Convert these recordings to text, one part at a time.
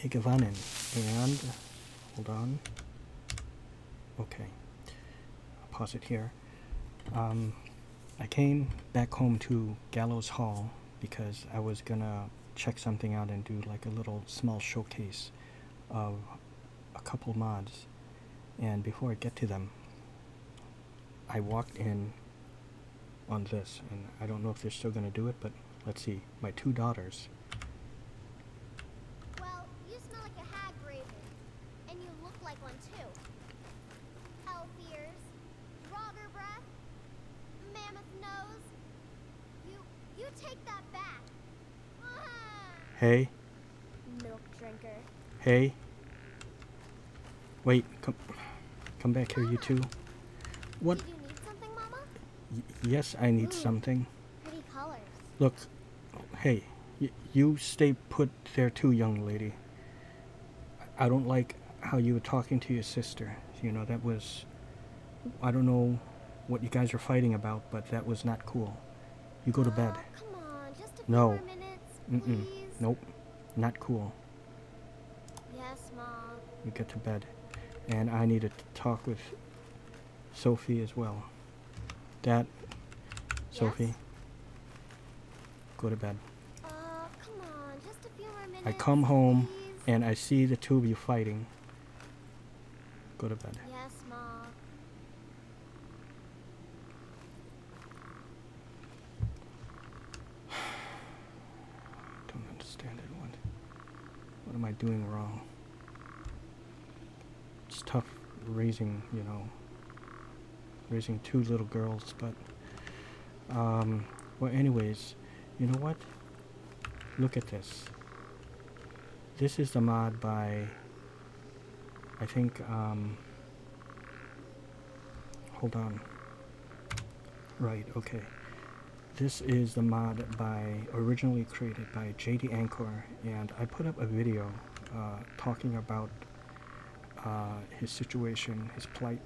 Megawannen. And, hold on. Okay. I'll pause it here. Um, I came back home to Gallows Hall because I was gonna check something out and do like a little small showcase of a couple mods. And before I get to them, I walked in on this, and I don't know if they're still gonna do it, but let's see. My two daughters. Well, you smell like a hag raven. And you look like one too. Elf ears, Roger breath, mammoth nose. You you take that back. Ah! Hey, Milk drinker. hey. Wait, come, come back here, you two. What? Did you need something, Mama? Y- yes, I need Ooh. something. Pretty colors. Look, hey, y- you stay put there too, young lady. I don't like how you were talking to your sister. You know, that was. I don't know what you guys are fighting about, but that was not cool. You go to bed. Oh, come on, just a few No. minutes, Mm-mm. Nope. Not cool. Yes, Mom. You get to bed. And I need to talk with Sophie as well. Dad, Sophie, go to bed. Uh, come on, just a few more minutes. I come home please. and I see the two of you fighting. Go to bed. Yes, Mom. It. What, what am I doing wrong? It's tough raising, you know, raising two little girls, but, um, well, anyways, you know what? Look at this. This is the mod by, I think, um, hold on. Right, okay. This is the mod by originally created by JD Anchor, and I put up a video uh, talking about uh, his situation, his plight.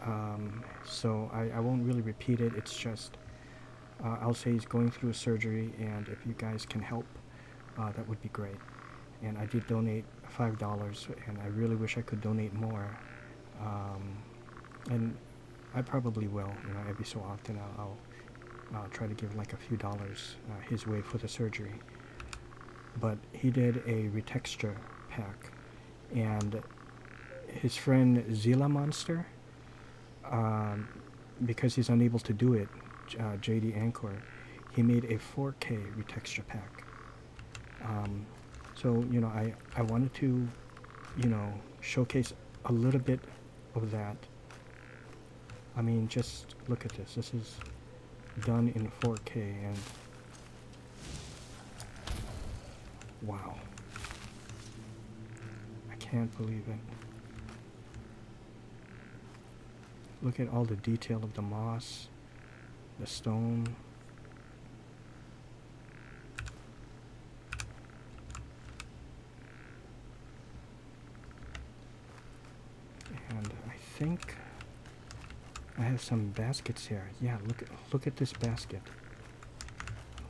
Um, so I, I won't really repeat it. It's just uh, I'll say he's going through a surgery, and if you guys can help, uh, that would be great. And I did donate five dollars, and I really wish I could donate more. Um, and I probably will. You know, every so often I'll. I'll uh, try to give like a few dollars uh, his way for the surgery. But he did a retexture pack, and his friend Zila Monster, um, because he's unable to do it, uh, JD Anchor, he made a 4K retexture pack. Um, so you know, I I wanted to, you know, showcase a little bit of that. I mean, just look at this. This is done in 4K and wow. I can't believe it. Look at all the detail of the moss the stone. And I think I have some baskets here. Yeah, look at look at this basket.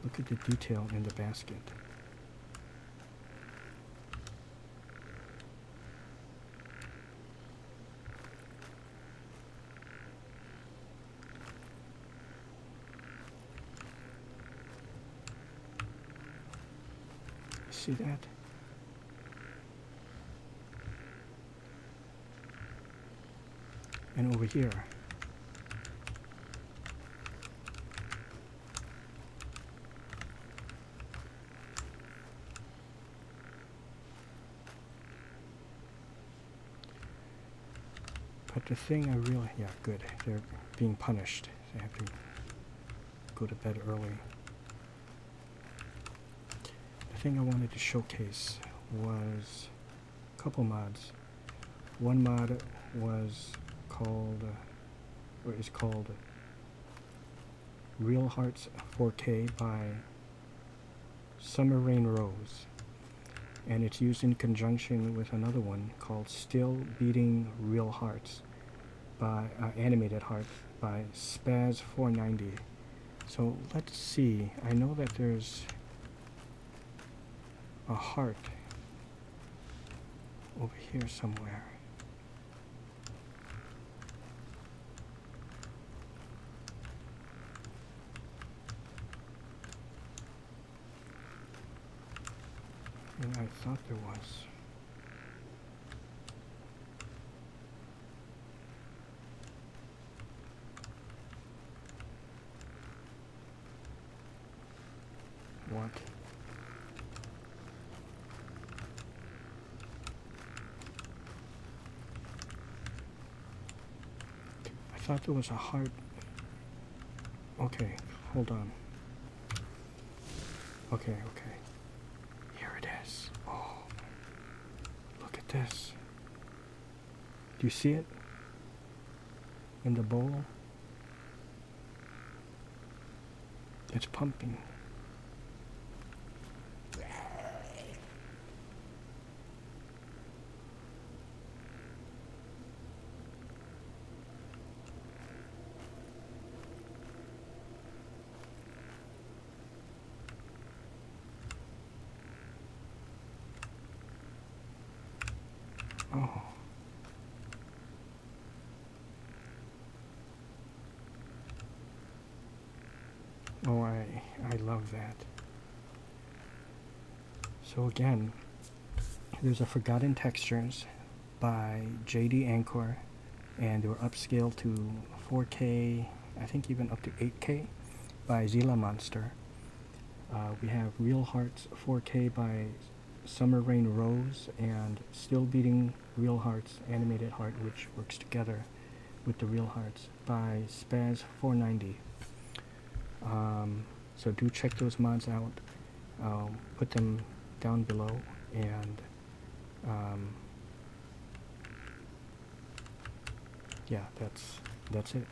Look at the detail in the basket. See that? And over here. But the thing I really, yeah, good. They're being punished. They have to go to bed early. The thing I wanted to showcase was a couple mods. One mod was called, uh, or is called Real Hearts 4K by Summer Rain Rose. And it's used in conjunction with another one called Still Beating Real Hearts by uh, Animated Heart by Spaz 490. So let's see. I know that there's a heart over here somewhere. And I thought there was. What? I thought there was a heart. Okay, hold on. Okay, okay. Here it is. Oh, look this. Do you see it? In the bowl? It's pumping. Oh. Oh, I, I love that. So again, there's a Forgotten Textures by JD Anchor, and they were upscaled to 4K, I think even up to 8K by Zila Monster. Uh, we have Real Hearts 4K by Summer Rain Rose and Still Beating Real Hearts Animated Heart, which works together with the Real Hearts by Spaz 490. Um, so do check those mods out. I'll put them down below and um, yeah, that's that's it.